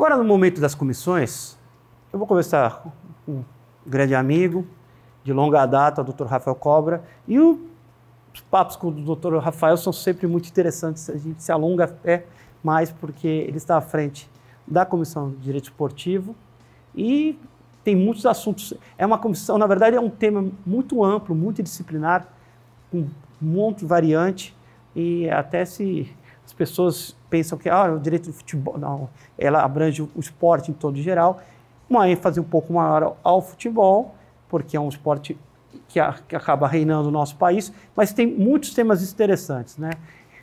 Agora, no momento das comissões, eu vou conversar com um grande amigo de longa data, o Dr. Rafael Cobra, e os papos com o Dr. Rafael são sempre muito interessantes, a gente se alonga até mais, porque ele está à frente da Comissão de Direito Esportivo e tem muitos assuntos. É uma comissão, na verdade, é um tema muito amplo, multidisciplinar, com um monte de variante, e até se as pessoas pensam que ah, o direito do futebol, não, ela abrange o esporte em todo geral, uma ênfase um pouco maior ao futebol, porque é um esporte que, a, que acaba reinando no nosso país, mas tem muitos temas interessantes, né?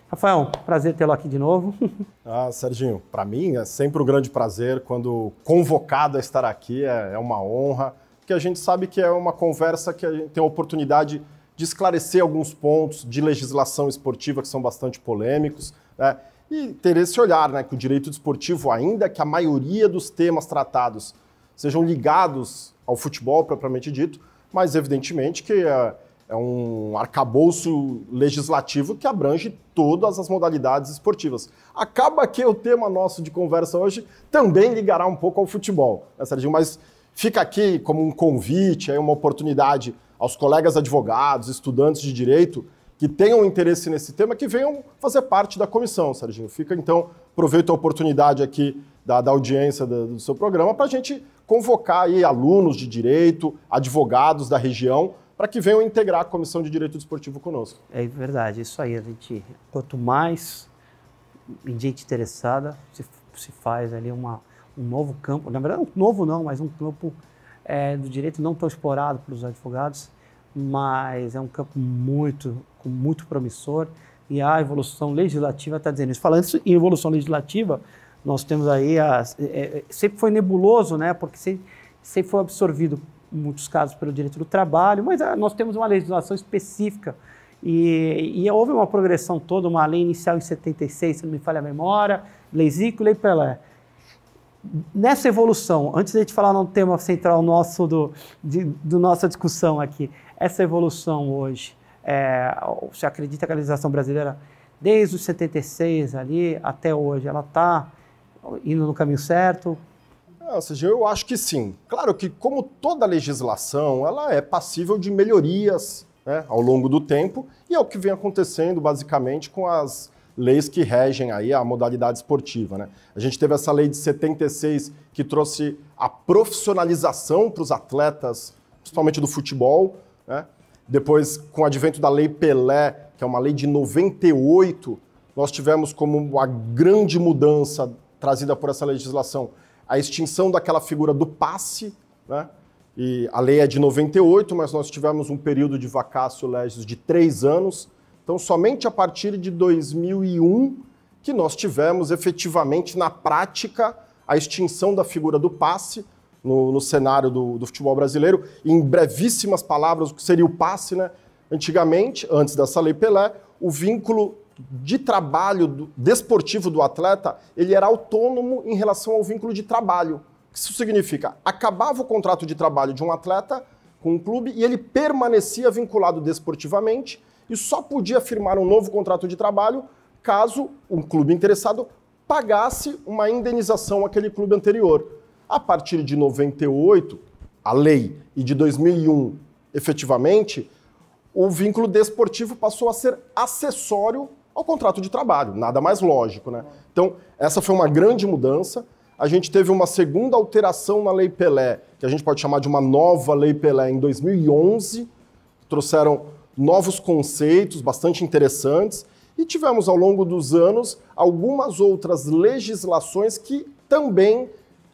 Rafael, prazer tê-lo aqui de novo. Ah, Serginho, para mim é sempre um grande prazer quando convocado a estar aqui, é, é, uma honra, porque a gente sabe que é uma conversa que a gente tem a oportunidade de esclarecer alguns pontos de legislação esportiva que são bastante polêmicos, né? e ter esse olhar, né, que o direito desportivo, ainda que a maioria dos temas tratados sejam ligados ao futebol propriamente dito, mas evidentemente que é, é um arcabouço legislativo que abrange todas as modalidades esportivas. Acaba que o tema nosso de conversa hoje também ligará um pouco ao futebol, né, Serginho? Mas fica aqui como um convite, aí uma oportunidade aos colegas advogados, estudantes de direito que tenham interesse nesse tema, que venham fazer parte da comissão, Serginho. Fica então, aproveito a oportunidade aqui da, da audiência do, do seu programa para a gente convocar aí alunos de direito, advogados da região, para que venham integrar a Comissão de Direito Desportivo conosco. É verdade, isso aí. A gente, quanto mais gente interessada, se, se faz ali uma, um novo campo, na verdade, um novo não, mas um campo é, do direito não tão explorado pelos advogados, mas é um campo muito, muito promissor e a evolução legislativa está dizendo isso. Falando em evolução legislativa, nós temos aí, a, é, é, sempre foi nebuloso, né, porque sempre, sempre foi absorvido, em muitos casos, pelo direito do trabalho, mas ah, nós temos uma legislação específica e, e, houve uma progressão toda, uma lei inicial em 76, se não me falha a memória, lei Zico, lei Pelé. Nessa evolução, antes de a gente falar no tema central nosso do, de, do nossa discussão aqui, essa evolução hoje, é, você acredita que a legislação brasileira, desde os 76 ali até hoje, ela está indo no caminho certo? Ou seja, eu acho que sim. Claro que, como toda legislação, ela é passível de melhorias né, ao longo do tempo, e é o que vem acontecendo, basicamente, com as leis que regem aí a modalidade esportiva. Né? A gente teve essa lei de 76 que trouxe a profissionalização para os atletas, principalmente do futebol. Né? Depois, com o advento da Lei Pelé, que é uma lei de 98, nós tivemos como uma grande mudança trazida por essa legislação, a extinção daquela figura do passe, né? E a lei é de 98, mas nós tivemos um período de vacácio legis de três anos. Então, somente a partir de 2001 que nós tivemos efetivamente na prática a extinção da figura do passe no, no cenário do, do, futebol brasileiro. Em brevíssimas palavras, o que seria o passe, né? Antigamente, antes dessa lei Pelé, o vínculo de trabalho do, desportivo do atleta, ele era autônomo em relação ao vínculo de trabalho. O que isso significa? Acabava o contrato de trabalho de um atleta com um clube e ele permanecia vinculado desportivamente e só podia firmar um novo contrato de trabalho caso um clube interessado pagasse uma indenização àquele clube anterior. A partir de 98, a lei, e de 2001, efetivamente, o vínculo desportivo passou a ser acessório ao contrato de trabalho, nada mais lógico, né? Então, essa foi uma grande mudança. A gente teve uma segunda alteração na Lei Pelé, que a gente pode chamar de uma nova Lei Pelé em 2011. Trouxeram novos conceitos bastante interessantes e tivemos ao longo dos anos algumas outras legislações que também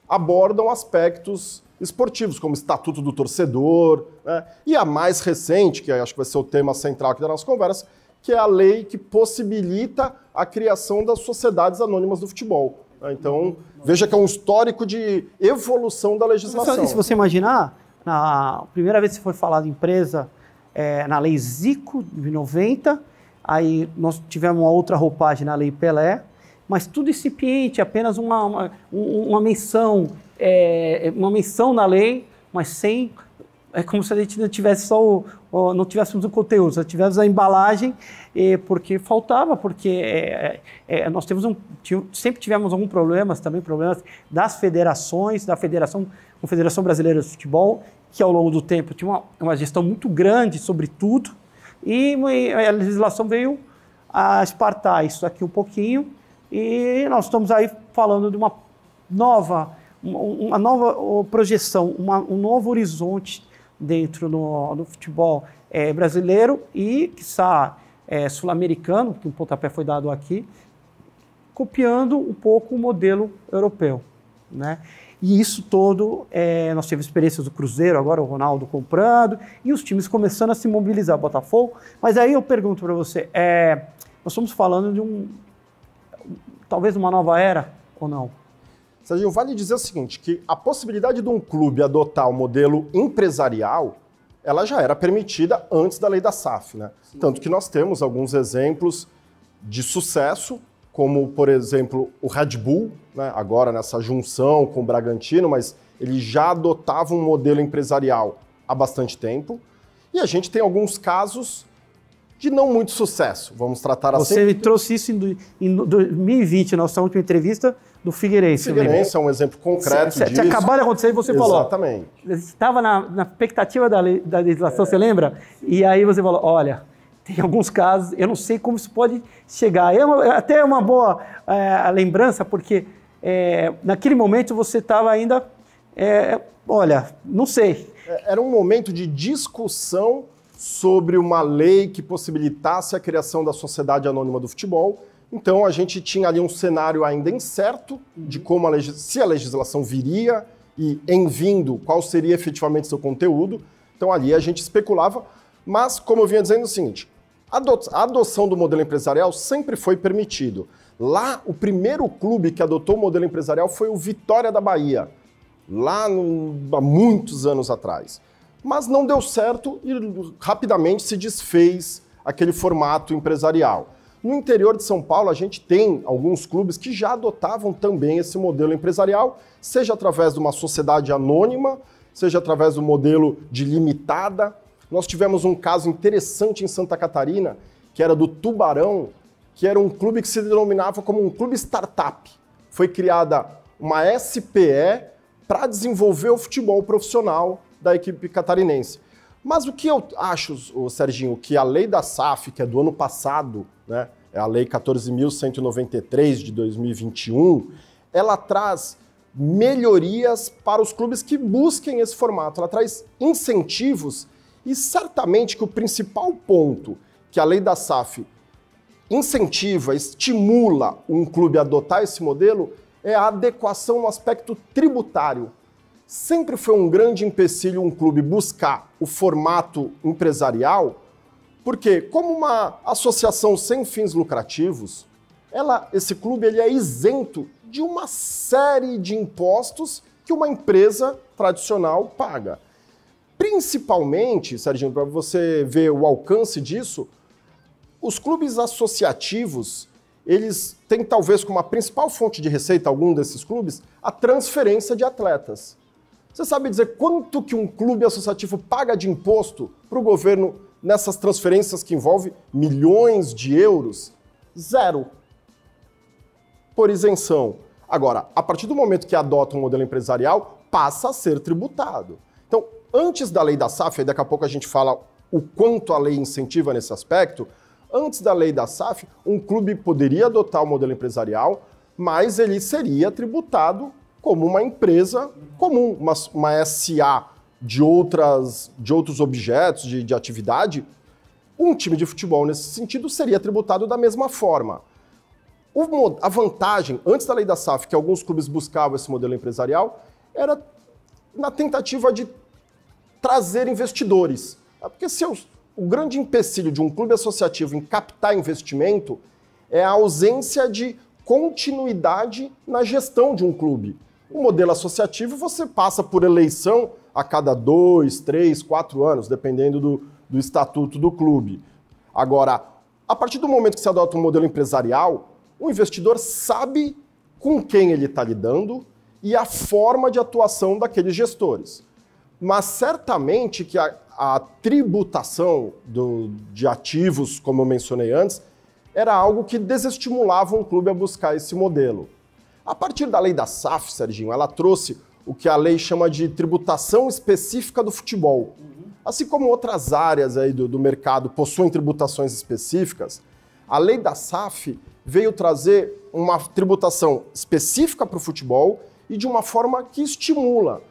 abordam aspectos esportivos, como Estatuto do Torcedor, né? e a mais recente, que acho que vai ser o tema central aqui da nossa conversa, que é a lei que possibilita a criação das sociedades anônimas do futebol. Né? Então, veja que é um histórico de evolução da legislação. Se você imaginar, na primeira vez que foi falado empresa, é, na lei Zico, de 90, aí nós tivemos uma outra roupagem na lei Pelé, mas tudo incipiente, apenas uma, uma, uma menção, é, uma menção na lei, mas sem é como se a gente não tivesse só o, o não tivéssemos o conteúdo, só tivéssemos a embalagem, e, porque faltava, porque é, é, é nós temos um, sempre tivemos alguns problemas, também problemas das federações, da Federação, Confederação Brasileira de Futebol, que ao longo do tempo tinha uma, uma gestão muito grande sobre tudo, e, a legislação veio a espartar isso aqui um pouquinho, e nós estamos aí falando de uma nova, uma nova projeção, uma, um novo horizonte dentro do, do futebol é, brasileiro e, está é, sul-americano, que um pontapé foi dado aqui, copiando um pouco o modelo europeu. Né? E isso todo, é, nós tivemos experiências do Cruzeiro, agora o Ronaldo comprando, e os times começando a se mobilizar, Botafogo. Mas aí eu pergunto para você, é, nós estamos falando de um, talvez uma nova era ou não? Sérgio, vale dizer o seguinte, que a possibilidade de um clube adotar o modelo empresarial, ela já era permitida antes da lei da SAF, né? Sim. Tanto que nós temos alguns exemplos de sucesso, como, por exemplo, o Red Bull, né? agora nessa junção com o Bragantino, mas ele já adotava um modelo empresarial há bastante tempo. E a gente tem alguns casos de não muito sucesso, vamos tratar assim. Você trouxe isso em, em 2020, na nossa última entrevista, do Figueirense. Figueirense é um exemplo concreto cê, disso. Acabou de acontecer e você Exatamente. falou. Exatamente. Estava na, na, expectativa da, da legislação, é. você lembra? E aí você falou, olha, tem alguns casos, eu não sei como isso pode chegar. É uma, é até uma boa é, lembrança, porque é, naquele momento você estava ainda, é, olha, não sei. É, era um momento de discussão sobre uma lei que possibilitasse a criação da sociedade anônima do futebol então a gente tinha ali um cenário ainda incerto de como a se a legislação viria e, em vindo, qual seria efetivamente seu conteúdo. Então ali a gente especulava, mas como eu vinha dizendo é o seguinte, a adoção do modelo empresarial sempre foi permitido. Lá, o primeiro clube que adotou o modelo empresarial foi o Vitória da Bahia, lá no, há muitos anos atrás. Mas não deu certo e rapidamente se desfez aquele formato empresarial. No interior de São Paulo, a gente tem alguns clubes que já adotavam também esse modelo empresarial, seja através de uma sociedade anônima, seja através do modelo de limitada. Nós tivemos um caso interessante em Santa Catarina, que era do Tubarão, que era um clube que se denominava como um clube startup. Foi criada uma SPE para desenvolver o futebol profissional da equipe catarinense. Mas o que eu acho, Serginho, que a lei da SAF, que é do ano passado, né, é a lei 14.193 de 2021, ela traz melhorias para os clubes que busquem esse formato. Ela traz incentivos e certamente que o principal ponto que a lei da SAF incentiva, estimula um clube a adotar esse modelo é a adequação no aspecto tributário sempre foi um grande empecilho um clube buscar o formato empresarial, porque como uma associação sem fins lucrativos, ela, esse clube ele é isento de uma série de impostos que uma empresa tradicional paga. Principalmente, Serginho, para você ver o alcance disso, os clubes associativos, eles têm talvez como a principal fonte de receita, algum desses clubes, a transferência de atletas. Você sabe dizer quanto que um clube associativo paga de imposto para o governo nessas transferências que envolvem milhões de euros? Zero. Por isenção. Agora, a partir do momento que adota um modelo empresarial, passa a ser tributado. Então, antes da lei da SAF, e daqui a pouco a gente fala o quanto a lei incentiva nesse aspecto, antes da lei da SAF, um clube poderia adotar o modelo empresarial, mas ele seria tributado como uma empresa comum, uma, uma SA de, outras, de outros objetos, de, de atividade, um time de futebol nesse sentido seria tributado da mesma forma. O, a vantagem, antes da lei da SAF, que alguns clubes buscavam esse modelo empresarial, era na tentativa de trazer investidores. Porque se eu, o grande empecilho de um clube associativo em captar investimento é a ausência de continuidade na gestão de um clube. O modelo associativo você passa por eleição a cada dois, três, quatro anos, dependendo do, do estatuto do clube. Agora, a partir do momento que se adota um modelo empresarial, o investidor sabe com quem ele está lidando e a forma de atuação daqueles gestores. Mas certamente que a, a tributação do, de ativos, como eu mencionei antes, era algo que desestimulava um clube a buscar esse modelo. A partir da lei da SAF, Serginho, ela trouxe o que a lei chama de tributação específica do futebol. Assim como outras áreas aí do, do mercado possuem tributações específicas, a lei da SAF veio trazer uma tributação específica para o futebol e de uma forma que estimula.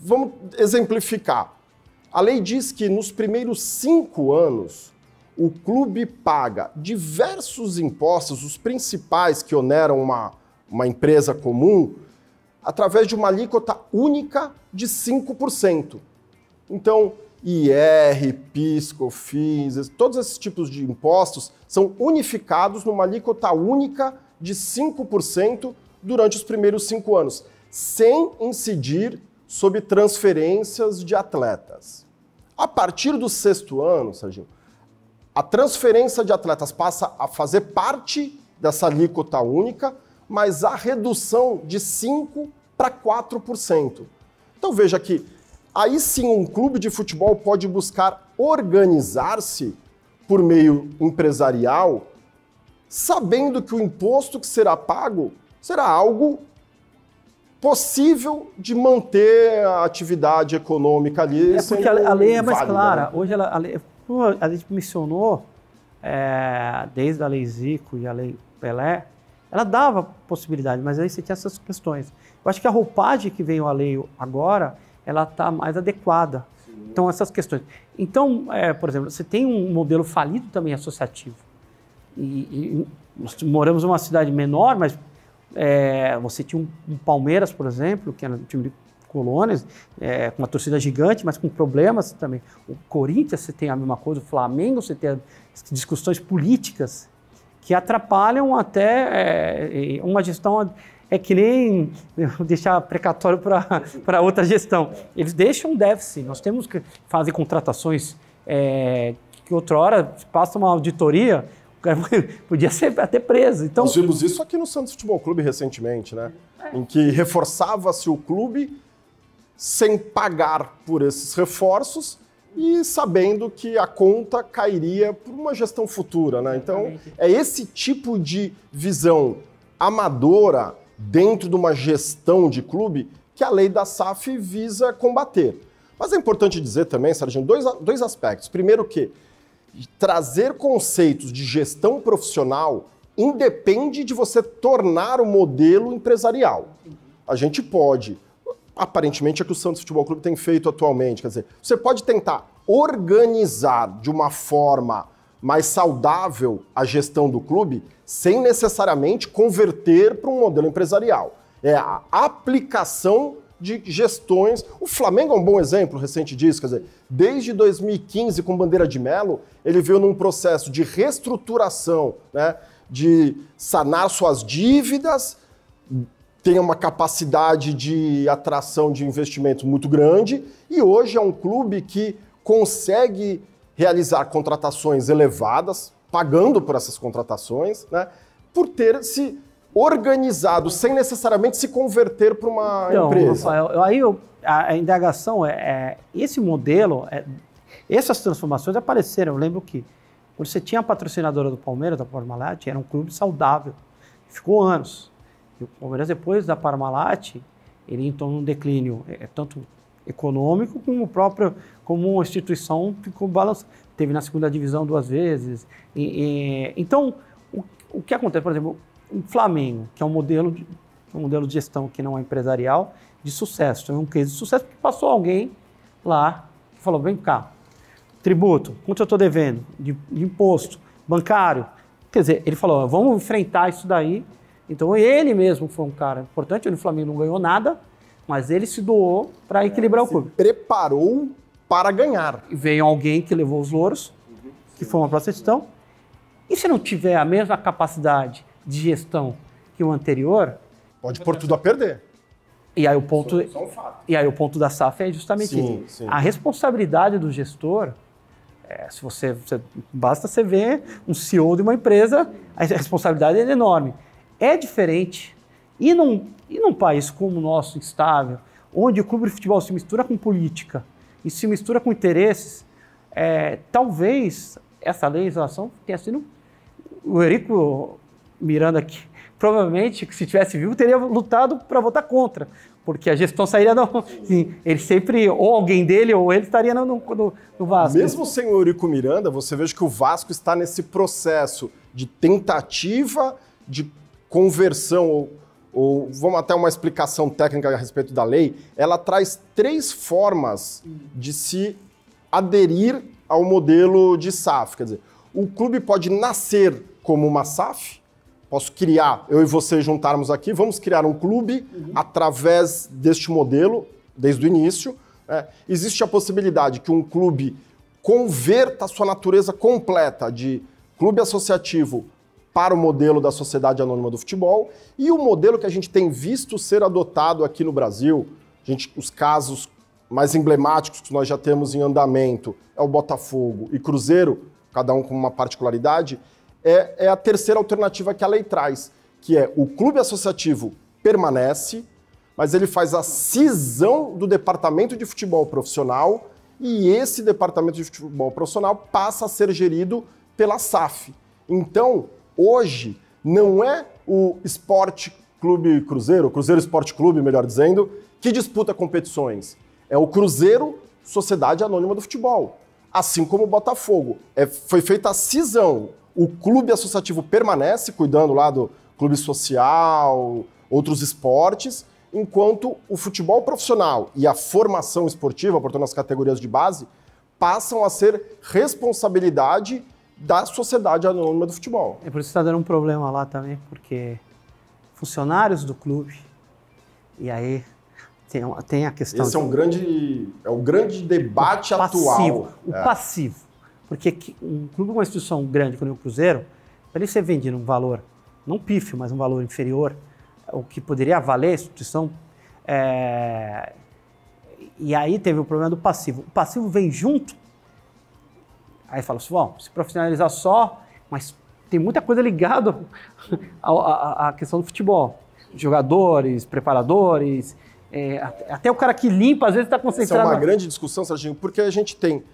Vamos exemplificar. A lei diz que nos primeiros cinco anos, o clube paga diversos impostos, os principais que oneram uma, uma empresa comum, através de uma alíquota única de 5%. Então, IR, PIS, COFINS, todos esses tipos de impostos são unificados numa alíquota única de 5% durante os primeiros cinco anos, sem incidir sobre transferências de atletas. A partir do sexto ano, Serginho, a transferência de atletas passa a fazer parte dessa alíquota única, mas a redução de 5% para 4%. Então veja que aí sim um clube de futebol pode buscar organizar-se por meio empresarial, sabendo que o imposto que será pago será algo possível de manter a atividade econômica ali. É porque a, lei é mais válida, clara. Né? Hoje ela, a, lei, a gente mencionou, é, desde a lei Zico e a lei Pelé, ela dava possibilidade, mas aí você tinha essas questões. Eu acho que a roupagem que veio a lei agora, ela está mais adequada. Sim. Então, essas questões. Então, é, por exemplo, você tem um modelo falido também associativo. E, e nós moramos numa cidade menor, mas é, você tinha um, um, Palmeiras, por exemplo, que era um time de colônias, é, com uma torcida gigante, mas com problemas também. O Corinthians, você tem a mesma coisa, o Flamengo, você tem discussões políticas que atrapalham até é, uma gestão é que nem deixar precatório para outra gestão. Eles deixam déficit. Nós temos que fazer contratações é, que outra hora passa uma auditoria, o cara podia ser até preso. Então, Nós vimos isso aqui no Santos Futebol Clube recentemente, né? É. Em que reforçava-se o clube sem pagar por esses reforços e sabendo que a conta cairia por uma gestão futura, né? Então, é esse tipo de visão amadora dentro de uma gestão de clube que a lei da SAF visa combater. Mas é importante dizer também, Sérgio, dois, dois aspectos. Primeiro que trazer conceitos de gestão profissional independe de você tornar o modelo empresarial. A gente pode, aparentemente é o que o Santos Futebol Clube tem feito atualmente, quer dizer, você pode tentar organizar de uma forma mais saudável a gestão do clube sem necessariamente converter para um modelo empresarial. É a aplicação de gestões. O Flamengo é um bom exemplo recente disso, quer dizer, desde 2015, com Bandeira de Melo, ele veio num processo de reestruturação, né, de sanar suas dívidas, tem uma capacidade de atração de investimento muito grande e hoje é um clube que consegue realizar contratações elevadas, pagando por essas contratações, né, por ter se organizado sem necessariamente se converter para uma então, empresa. Rafael, aí eu, a, a, indagação é, é esse modelo, é, essas transformações apareceram. Eu lembro que quando você tinha a patrocinadora do Palmeiras, da Parmalat, era um clube saudável, ficou anos. E o Palmeiras depois da Parmalat, ele entrou num declínio, é, é, tanto econômico como próprio como uma instituição ficou balançando teve na segunda divisão duas vezes. E, e, então, o, o, que acontece, por exemplo, o Flamengo, que é um modelo de, um modelo de gestão que não é empresarial, de sucesso. É um case de sucesso porque passou alguém lá que falou: vem cá, tributo, quanto eu estou devendo de, de, imposto, bancário. Quer dizer, ele falou: vamos enfrentar isso daí. Então, ele mesmo foi um cara importante. O Flamengo não ganhou nada, mas ele se doou para equilibrar é, o clube. Preparou para ganhar. Veio alguém que levou os louros, que foi uma gestão. E se não tiver a mesma capacidade de gestão que o anterior, pode pôr tudo a perder. E aí o ponto, só, só um e aí o ponto da SAF é justamente sim, isso. Sim. A responsabilidade do gestor, é, se você, você, basta você ver um CEO de uma empresa, a responsabilidade é enorme. É diferente. E num, e num país como o nosso, instável, onde o clube de futebol se mistura com política, e se mistura com interesses. É, talvez essa legislação tenha sido. O Eurico Miranda aqui, provavelmente, se tivesse vivo, teria lutado para votar contra, porque a gestão sairia. Sim, ele sempre, ou alguém dele, ou ele estaria no, no, no Vasco. Mesmo sem o Eurico Miranda, você veja que o Vasco está nesse processo de tentativa de conversão, ou, ou vamos até uma explicação técnica a respeito da lei, ela traz três formas de se aderir ao modelo de SAF. Quer dizer, o clube pode nascer como uma SAF, posso criar, eu e você juntarmos aqui, vamos criar um clube uhum. através deste modelo, desde o início. É, existe a possibilidade que um clube converta a sua natureza completa de clube associativo para o modelo da Sociedade Anônima do Futebol e o modelo que a gente tem visto ser adotado aqui no Brasil, gente, os casos mais emblemáticos que nós já temos em andamento é o Botafogo e Cruzeiro, cada um com uma particularidade, é, é a terceira alternativa que a lei traz, que é o clube associativo permanece, mas ele faz a cisão do departamento de futebol profissional e esse departamento de futebol profissional passa a ser gerido pela SAF. Então, hoje, não é o Esporte Clube Cruzeiro, Cruzeiro Esporte Clube, melhor dizendo, que disputa competições. É o Cruzeiro Sociedade Anônima do Futebol. Assim como o Botafogo. É, foi feita a cisão. O clube associativo permanece cuidando lá do clube social, outros esportes, enquanto o futebol profissional e a formação esportiva, portanto, as categorias de base, passam a ser responsabilidade da sociedade anônima do futebol. É por isso que está dando um problema lá também, porque funcionários do clube, e aí tem, tem a questão... Esse é um grande, é um grande debate o passivo, atual. O é. passivo. Porque um clube com uma instituição grande como o Cruzeiro, para ele ser vendido um valor, não pífio, mas um valor inferior, o que poderia valer a instituição, é... e aí teve o problema do passivo. O passivo vem junto Aí fala assim, bom, se profissionalizar só, mas tem muita coisa ligada à, questão do futebol. Jogadores, preparadores, é, até o cara que limpa às vezes está concentrado. Essa é uma grande discussão, Serginho, porque a gente tem,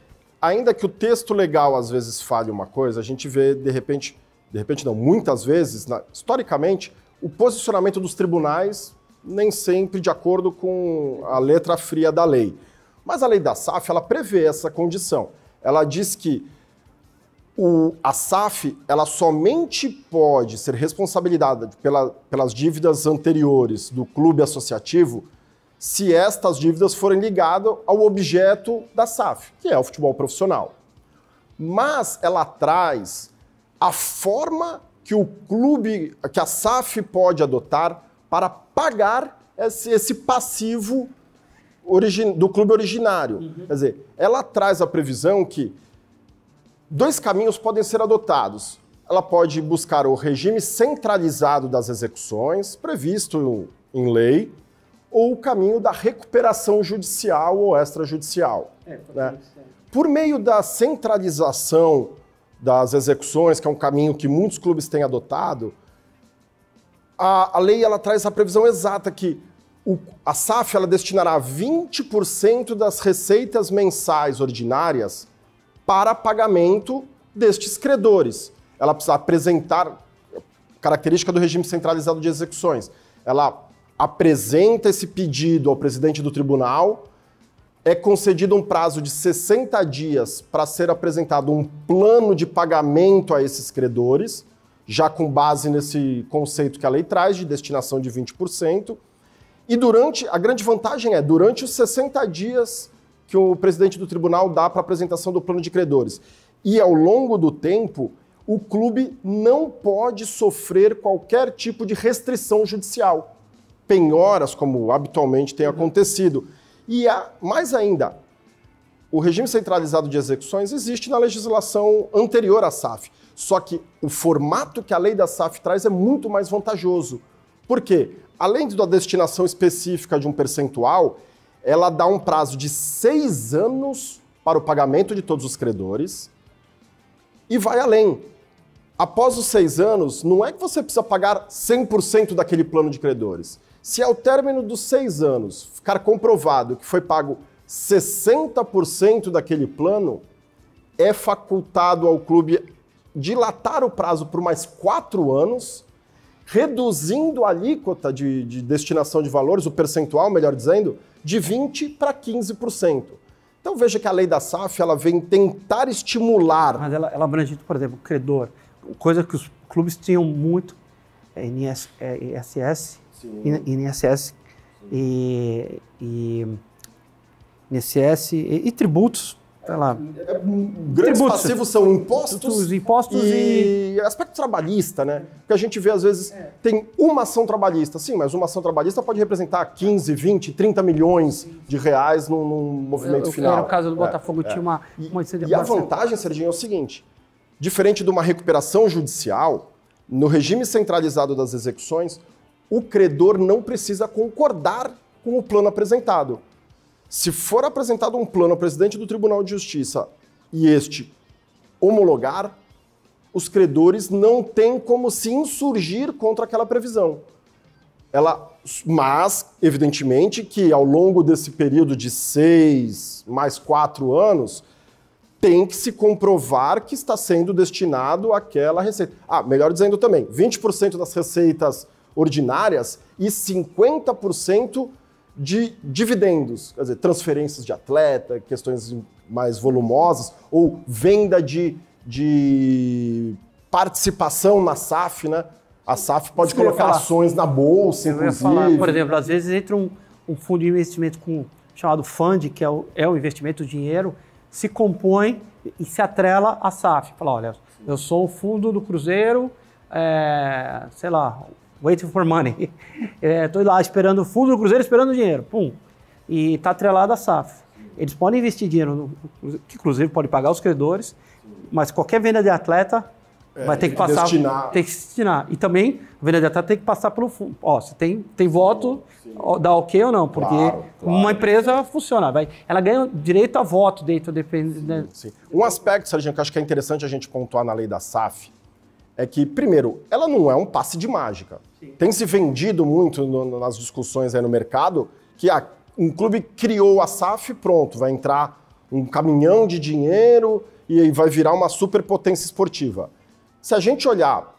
ainda que o texto legal às vezes fale uma coisa, a gente vê de repente, de repente não, muitas vezes, na, historicamente, o posicionamento dos tribunais nem sempre de acordo com a letra fria da lei. Mas a lei da SAF, ela prevê essa condição ela diz que o, a SAF ela somente pode ser responsabilizada pela, pelas dívidas anteriores do clube associativo se estas dívidas forem ligadas ao objeto da SAF, que é o futebol profissional. Mas ela traz a forma que o clube, que a SAF pode adotar para pagar esse, esse passivo do clube originário. Uhum. Quer dizer, ela traz a previsão que dois caminhos podem ser adotados. Ela pode buscar o regime centralizado das execuções, previsto em lei, ou o caminho da recuperação judicial ou extrajudicial. É, né? Por meio da centralização das execuções, que é um caminho que muitos clubes têm adotado, a, a lei ela traz a previsão exata que o, a SAF ela destinará 20% das receitas mensais ordinárias para pagamento destes credores. Ela precisa apresentar característica do regime centralizado de execuções. Ela apresenta esse pedido ao presidente do tribunal, é concedido um prazo de 60 dias para ser apresentado um plano de pagamento a esses credores, já com base nesse conceito que a lei traz de destinação de 20%. E durante, a grande vantagem é, durante os 60 dias que o presidente do tribunal dá para apresentação do plano de credores. E ao longo do tempo, o clube não pode sofrer qualquer tipo de restrição judicial. Penhoras, como habitualmente tem acontecido. E a, mais ainda, o regime centralizado de execuções existe na legislação anterior à SAF. Só que o formato que a lei da SAF traz é muito mais vantajoso. Por quê? além da destinação específica de um percentual, ela dá um prazo de seis anos para o pagamento de todos os credores e vai além. Após os seis anos, não é que você precisa pagar 100% daquele plano de credores. Se ao término dos seis anos ficar comprovado que foi pago 60% daquele plano é facultado ao clube dilatar o prazo por mais quatro anos, reduzindo a alíquota de, de destinação de valores, o percentual, melhor dizendo, de 20% para 15%. Então veja que a lei da SAF ela vem tentar estimular. Mas ela, ela abrange, por exemplo, o credor, coisa que os clubes tinham muito, é, INSS, é, ISS, INSS e, e INSS e, e tributos sei lá. É, grandes tributos. passivos são impostos, Os impostos e... e... aspecto trabalhista, né? Que a gente vê às vezes é. tem uma ação trabalhista, sim, mas uma ação trabalhista pode representar 15, 20, 30 milhões de reais num, num movimento eu, final. Era o caso do é, Botafogo, é, tinha uma, uma E, e a vantagem, Serginho, é o seguinte: diferente de uma recuperação judicial, no regime centralizado das execuções, o credor não precisa concordar com o plano apresentado. Se for apresentado um plano ao presidente do Tribunal de Justiça e este homologar, os credores não têm como se insurgir contra aquela previsão. Ela, mas, evidentemente, que ao longo desse período de seis mais quatro anos, tem que se comprovar que está sendo destinado àquela receita. Ah, melhor dizendo também, 20% das receitas ordinárias e 50% de dividendos, quer dizer, transferências de atleta, questões mais volumosas, ou venda de, de participação na SAF, né? A SAF pode colocar ações na bolsa, eu inclusive. Falar, por exemplo, às vezes entra um, um fundo de investimento com, chamado fund, que é o, é o investimento, o dinheiro, se compõe e se atrela à SAF. Fala, olha, eu sou o fundo do Cruzeiro, é, sei lá, waiting for money. Estou é, lá esperando o fundo do Cruzeiro, esperando o dinheiro. Pum. E está atrelado à SAF. Eles podem investir dinheiro, no, que o Cruzeiro pode pagar os credores, mas qualquer venda de atleta é, vai ter que passar. Destinar. Tem que destinar. E também, a venda de atleta tem que passar pelo fundo. Ó, você tem, tem voto, ó, dá ok ou não, porque claro, claro. uma empresa funciona. Vai, ela ganha direito a voto dentro, depende. Sim, né? sim. Um aspecto, Sérgio, que eu acho que é interessante a gente pontuar na lei da SAF é que, primeiro, ela não é um passe de mágica. Sim. Tem se vendido muito no, nas discussões aí no mercado que ah, um clube criou a SAF, pronto, vai entrar um caminhão de dinheiro e vai virar uma superpotência esportiva. Se a gente olhar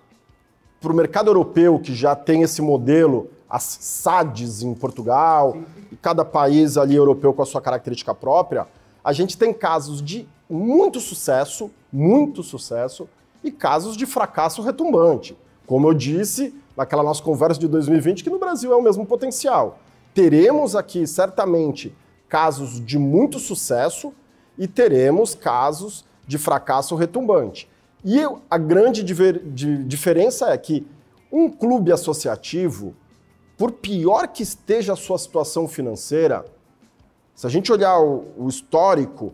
para o mercado europeu, que já tem esse modelo, as SADs em Portugal, Sim. e cada país ali europeu com a sua característica própria, a gente tem casos de muito sucesso, muito sucesso, e casos de fracasso retumbante. Como eu disse naquela nossa conversa de 2020, que no Brasil é o mesmo potencial. Teremos aqui, certamente, casos de muito sucesso e teremos casos de fracasso retumbante. E a grande diferença é que um clube associativo, por pior que esteja a sua situação financeira, se a gente olhar o histórico,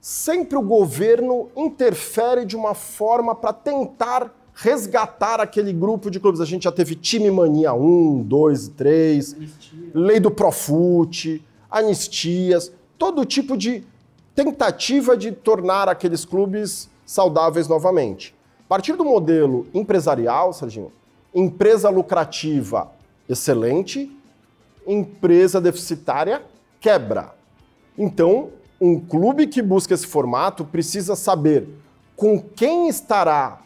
sempre o governo interfere de uma forma para tentar resgatar aquele grupo de clubes. A gente já teve time mania 1, 2 e 3, Anistia. lei do Profute, anistias, todo tipo de tentativa de tornar aqueles clubes saudáveis novamente. A partir do modelo empresarial, Serginho, empresa lucrativa excelente, empresa deficitária quebra. Então, um clube que busca esse formato precisa saber com quem estará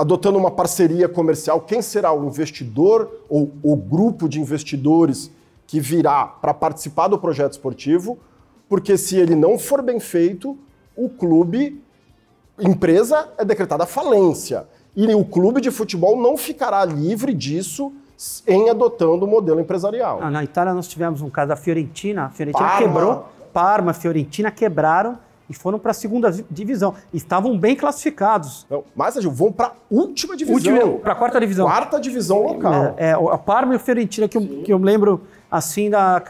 adotando uma parceria comercial, quem será o investidor ou o grupo de investidores que virá para participar do projeto esportivo, porque se ele não for bem feito, o clube, empresa, é decretada falência. E o clube de futebol não ficará livre disso em adotando o modelo empresarial. Ah, na Itália nós tivemos um caso da Fiorentina, a Fiorentina Parma. quebrou Parma, Fiorentina quebraram e foram para a segunda divisão. Estavam bem classificados. Não, mas vão para a última divisão. Para a quarta divisão. Quarta divisão local. É, é, a Parma e o Fiorentina, que eu, que eu lembro assim da,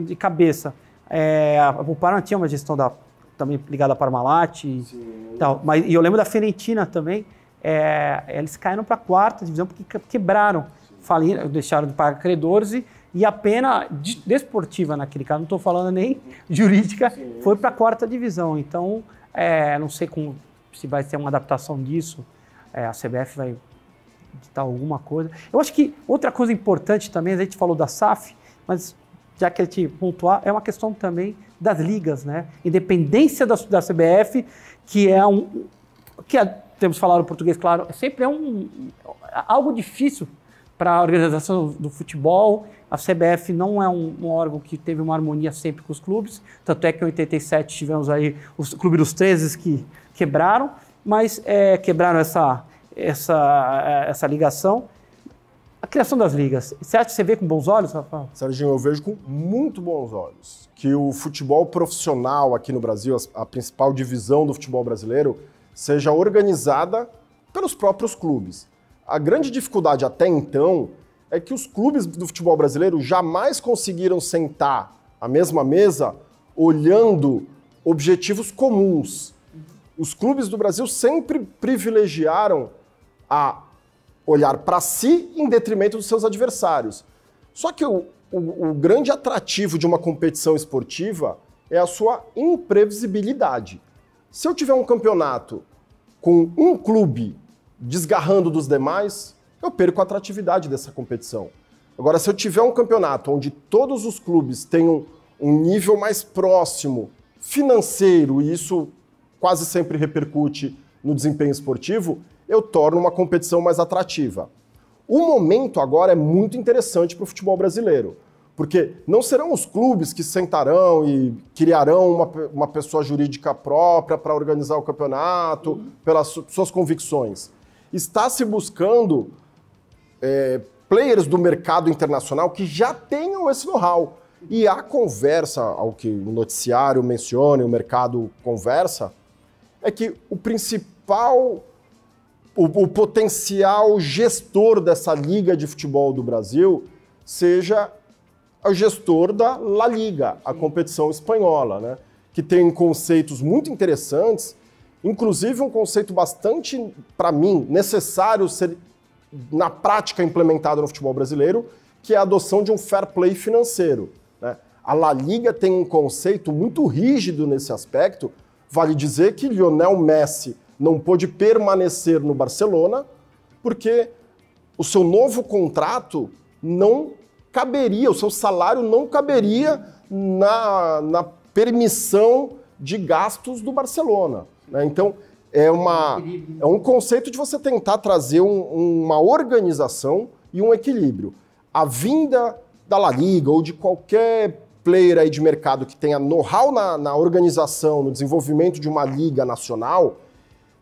de cabeça. É, o Parma tinha uma gestão da, também ligada à Parmalat e tal. Mas, e eu lembro da Fiorentina também. É, eles caíram para a quarta divisão porque quebraram, faliram, deixaram de pagar credores e e a pena desportiva naquele caso, não estou falando nem jurídica, Sim. foi para a quarta divisão. Então, é, não sei como, se vai ter uma adaptação disso, é, a CBF vai editar alguma coisa. Eu acho que outra coisa importante também, a gente falou da SAF, mas já que ele te pontuar, é uma questão também das ligas, né? Independência da, da CBF, que é um. que é, temos falado português, claro, sempre é um, algo difícil para a organização do futebol. A CBF não é um, um, órgão que teve uma harmonia sempre com os clubes, tanto é que em 87 tivemos aí os clubes dos 13 que quebraram, mas é, quebraram essa, essa, essa ligação. A criação das ligas, você acha que você vê com bons olhos, Rafael? Serginho, eu vejo com muito bons olhos que o futebol profissional aqui no Brasil, a principal divisão do futebol brasileiro, seja organizada pelos próprios clubes. A grande dificuldade até então é que os clubes do futebol brasileiro jamais conseguiram sentar à mesma mesa olhando objetivos comuns. Os clubes do Brasil sempre privilegiaram a olhar para si em detrimento dos seus adversários. Só que o, o, o, grande atrativo de uma competição esportiva é a sua imprevisibilidade. Se eu tiver um campeonato com um clube desgarrando dos demais, eu perco a atratividade dessa competição. Agora, se eu tiver um campeonato onde todos os clubes tenham um nível mais próximo financeiro, e isso quase sempre repercute no desempenho esportivo, eu torno uma competição mais atrativa. O momento agora é muito interessante para o futebol brasileiro, porque não serão os clubes que sentarão e criarão uma, uma pessoa jurídica própria para organizar o campeonato, uhum. pelas suas convicções. Está se buscando é, players do mercado internacional que já tenham esse know-how. E a conversa, ao que o noticiário menciona, o mercado conversa, é que o principal o, o potencial gestor dessa liga de futebol do Brasil seja o gestor da La Liga, a competição espanhola, né? que tem conceitos muito interessantes, inclusive um conceito bastante, para mim, necessário ser na prática implementado no futebol brasileiro, que é a adoção de um fair play financeiro. Né? A La Liga tem um conceito muito rígido nesse aspecto. Vale dizer que Lionel Messi não pôde permanecer no Barcelona porque o seu novo contrato não caberia, o seu salário não caberia na, na permissão de gastos do Barcelona. Né? Então, é, uma, é um conceito de você tentar trazer um, uma organização e um equilíbrio. A vinda da La Liga ou de qualquer player aí de mercado que tenha know-how na, na organização, no desenvolvimento de uma liga nacional,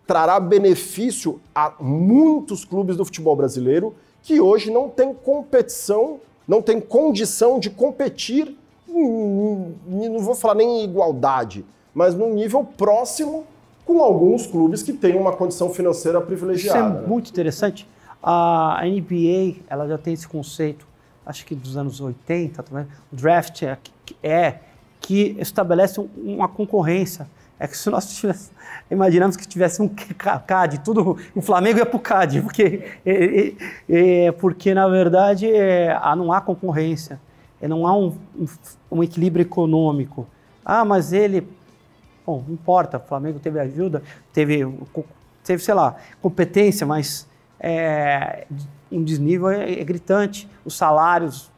trará benefício a muitos clubes do futebol brasileiro que hoje não tem competição, não tem condição de competir, não vou falar nem em igualdade, mas num nível próximo com alguns clubes que têm uma condição financeira privilegiada. Isso é né? muito interessante. A NBA ela já tem esse conceito, acho que dos anos 80, também. o draft é, é que estabelece uma concorrência é que se nós tivesse, imaginamos que tivesse um CAD, tudo, o Flamengo ia para o CAD, porque, é, é, porque na verdade é, não há concorrência, é, não há um, um, um, equilíbrio econômico. Ah, mas ele, bom, não importa, o Flamengo teve ajuda, teve, teve sei lá, competência, mas é, um desnível é, é gritante, os salários,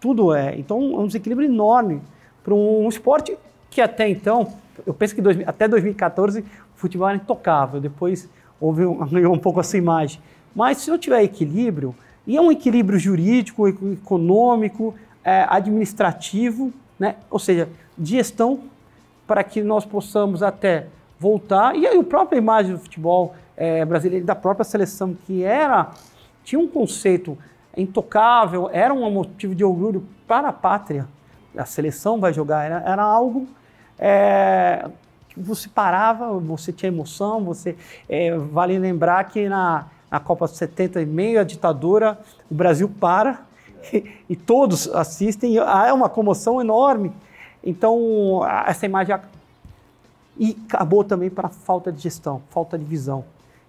tudo é. Então é um desequilíbrio enorme para um, um esporte que até então eu penso que dois, até 2014 o futebol era intocável, depois houve um, um pouco essa imagem. Mas se não tiver equilíbrio, e é um equilíbrio jurídico, econômico, é, administrativo, né? ou seja, gestão, para que nós possamos até voltar. E aí, a própria imagem do futebol é, brasileiro, da própria seleção, que era tinha um conceito intocável, era um motivo de orgulho para a pátria. A seleção vai jogar, era, era algo é, você parava, você tinha emoção, você é, vale lembrar que na, na Copa 70, em meio à ditadura, o Brasil para e, e todos assistem, é uma comoção enorme. Então, essa imagem. E acabou também para falta de gestão, falta de visão.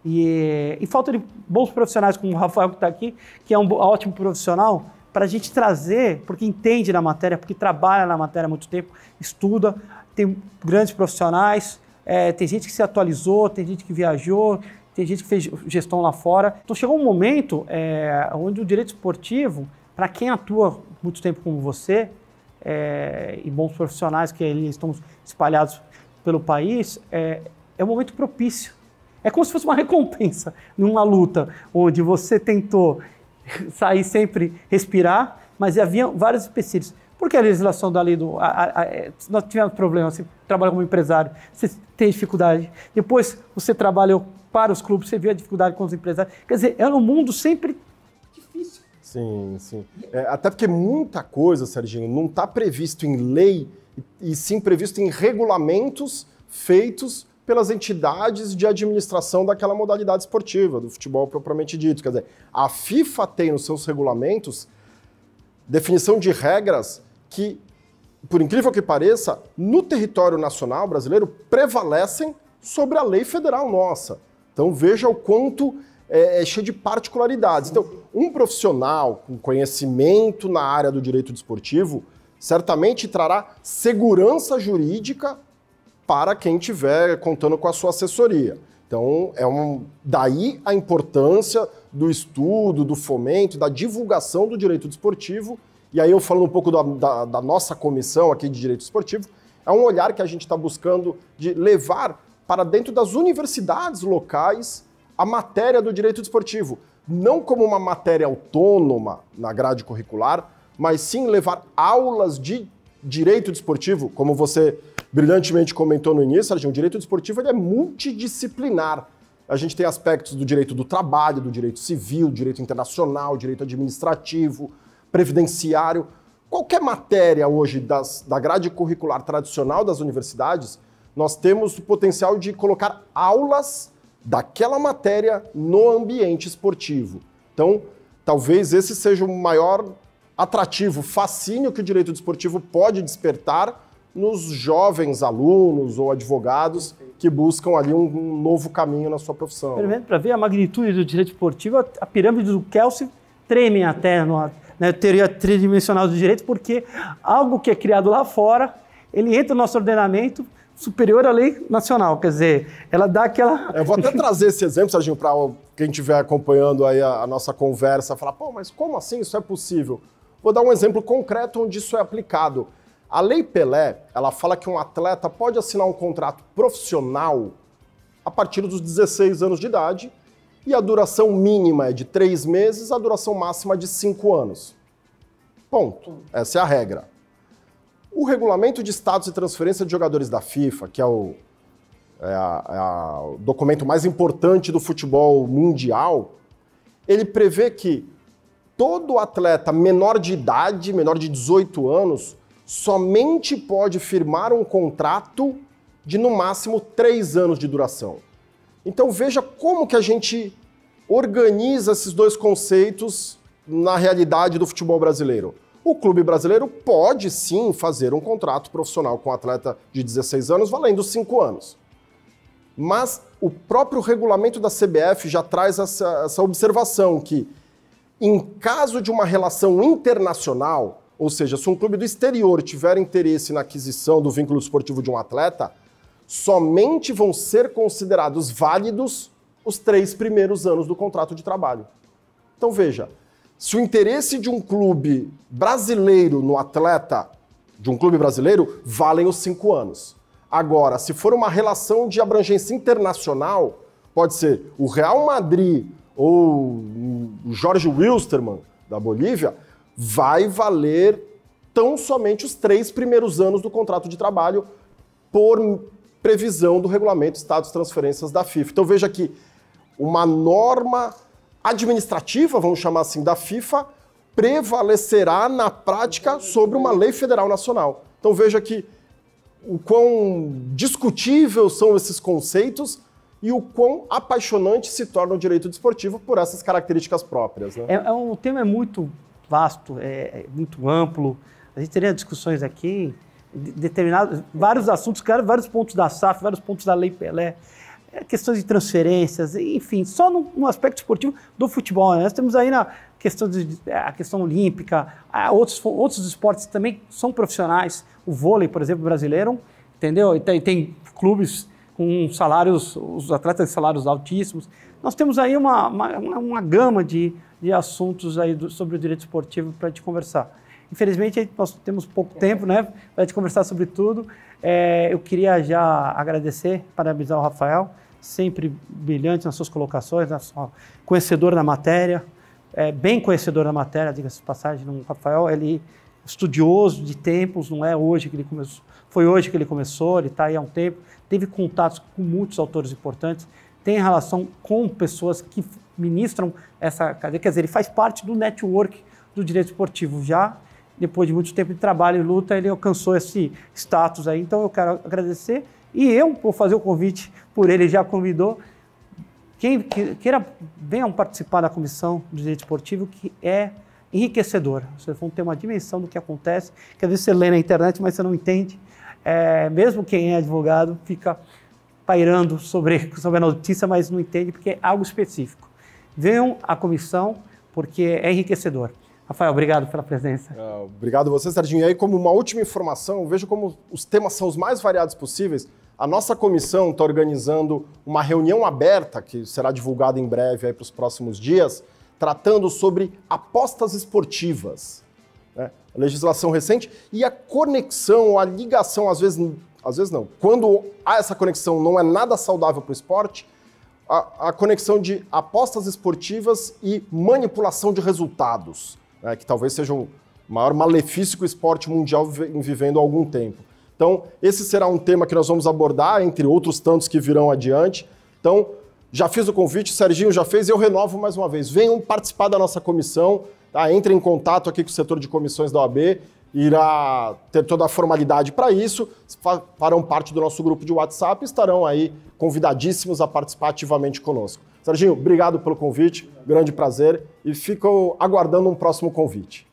E, e falta de bons profissionais, como o Rafael que está aqui, que é um ótimo profissional, para a gente trazer, porque entende na matéria, porque trabalha na matéria há muito tempo, estuda, tem grandes profissionais, é, tem gente que se atualizou, tem gente que viajou, tem gente que fez gestão lá fora. Então chegou um momento é, onde o direito esportivo, para quem atua muito tempo como você, é, e bons profissionais que eles estão espalhados pelo país, é, é um momento propício. É como se fosse uma recompensa numa luta onde você tentou sair sempre, respirar, mas havia vários empecilhos. Por que a legislação da lei do. A, a, a, é, nós tivemos problemas, você trabalha como empresário, você tem dificuldade. Depois você trabalhou para os clubes, você viu a dificuldade com os empresários. Quer dizer, é um mundo sempre. Sim, sim. É, até porque muita coisa, Serginho, não está previsto em lei, e sim previsto em regulamentos feitos pelas entidades de administração daquela modalidade esportiva, do futebol propriamente dito. Quer dizer, a FIFA tem nos seus regulamentos definição de regras que, por incrível que pareça, no território nacional brasileiro prevalecem sobre a lei federal nossa. Então veja o quanto é, é cheio de particularidades. Então, um profissional com conhecimento na área do direito desportivo certamente trará segurança jurídica para quem estiver contando com a sua assessoria. Então, é um, daí a importância do estudo, do fomento, da divulgação do direito desportivo e aí eu falando um pouco da, da, da nossa comissão aqui de direito esportivo, é um olhar que a gente está buscando de levar para dentro das universidades locais a matéria do direito desportivo, não como uma matéria autônoma na grade curricular, mas sim levar aulas de direito desportivo, como você brilhantemente comentou no início, Serginho, o direito desportivo ele é multidisciplinar. A gente tem aspectos do direito do trabalho, do direito civil, direito internacional, direito administrativo, previdenciário. Qualquer matéria hoje das, da grade curricular tradicional das universidades, nós temos o potencial de colocar aulas daquela matéria no ambiente esportivo. Então, talvez esse seja o maior atrativo, fascínio que o direito desportivo pode despertar nos jovens alunos ou advogados que buscam ali um, um novo caminho na sua profissão. Para ver a magnitude do direito esportivo, a pirâmide do Kelsey treme até no, né, teoria tridimensional do direito, porque algo que é criado lá fora, ele entra no nosso ordenamento superior à lei nacional, quer dizer, ela dá aquela... Eu vou até trazer esse exemplo, Serginho, para quem estiver acompanhando aí a, a nossa conversa, falar, pô, mas como assim isso é possível? Vou dar um exemplo concreto onde isso é aplicado. A Lei Pelé, ela fala que um atleta pode assinar um contrato profissional a partir dos 16 anos de idade e a duração mínima é de três meses, a duração máxima é de cinco anos. Ponto. Essa é a regra. O regulamento de status e transferência de jogadores da FIFA, que é o, é a, é o documento mais importante do futebol mundial, ele prevê que todo atleta menor de idade, menor de 18 anos, somente pode firmar um contrato de no máximo três anos de duração. Então veja como que a gente organiza esses dois conceitos na realidade do futebol brasileiro. O clube brasileiro pode sim fazer um contrato profissional com um atleta de 16 anos valendo 5 anos. Mas o próprio regulamento da CBF já traz essa, essa observação que, em caso de uma relação internacional, ou seja, se um clube do exterior tiver interesse na aquisição do vínculo esportivo de um atleta, somente vão ser considerados válidos os três primeiros anos do contrato de trabalho. Então veja, se o interesse de um clube brasileiro no atleta, de um clube brasileiro, valem os cinco anos. Agora, se for uma relação de abrangência internacional, pode ser o Real Madrid ou o Jorge Wilstermann, da Bolívia, vai valer tão somente os três primeiros anos do contrato de trabalho por previsão do regulamento Estados Transferências da FIFA. Então veja que uma norma administrativa, vamos chamar assim, da FIFA, prevalecerá na prática sobre uma lei federal nacional. Então veja que o quão discutíveis são esses conceitos e o quão apaixonante se torna o direito desportivo por essas características próprias. Né? É, é um tema é muito vasto, é, é muito amplo. A gente teria discussões aqui determinados, vários assuntos, vários pontos da SAF, vários pontos da Lei Pelé, questões de transferências, enfim, só no, no aspecto esportivo do futebol. Né? Nós temos aí na questão de, a questão olímpica, outros, outros esportes também são profissionais. O vôlei, por exemplo, brasileiro, entendeu? E tem, tem clubes com salários, os atletas de salários altíssimos. Nós temos aí uma, uma, uma gama de, de assuntos aí do, sobre o direito esportivo para te conversar. Infelizmente, nós temos pouco tempo né, para gente conversar sobre tudo. É, eu queria já agradecer, parabenizar o Rafael, sempre brilhante nas suas colocações, na sua, conhecedor da matéria, é, bem conhecedor da matéria, diga-se de passagem, o Rafael, ele estudioso de tempos, não é hoje que ele começou, foi hoje que ele começou, ele está aí há um tempo, teve contatos com muitos autores importantes, tem relação com pessoas que ministram essa cadeia, quer dizer, ele faz parte do network do direito esportivo já, depois de muito tempo de trabalho e luta, ele alcançou esse status aí, então eu quero agradecer e eu vou fazer o convite por ele, já convidou, quem queira, venham participar da comissão do direito esportivo, que é enriquecedor. Vocês vão ter uma dimensão do que acontece, que às vezes você lê na internet, mas você não entende. É, mesmo quem é advogado fica pairando sobre, sobre a notícia, mas não entende porque é algo específico. Venham à comissão, porque é enriquecedor. Rafael, obrigado pela presença. Uh, obrigado você, Serginho. E aí, como uma última informação, veja como os temas são os mais variados possíveis. A nossa comissão está organizando uma reunião aberta, que será divulgada em breve para os próximos dias, tratando sobre apostas esportivas. Né? legislação recente e a conexão, a ligação, às vezes, às vezes não. Quando há essa conexão não é nada saudável para o esporte, a, a, conexão de apostas esportivas e manipulação de resultados, né? que talvez seja o maior malefício que o esporte mundial vem vivendo há algum tempo. Então, esse será um tema que nós vamos abordar, entre outros tantos que virão adiante. Então, já fiz o convite, Serginho já fez, e eu renovo mais uma vez. Venham participar da nossa comissão, tá? entre em contato aqui com o setor de comissões da OAB, irá ter toda a formalidade para isso, farão parte do nosso grupo de WhatsApp e estarão aí convidadíssimos a participar ativamente conosco. Serginho, obrigado pelo convite, grande prazer, e fico aguardando um próximo convite.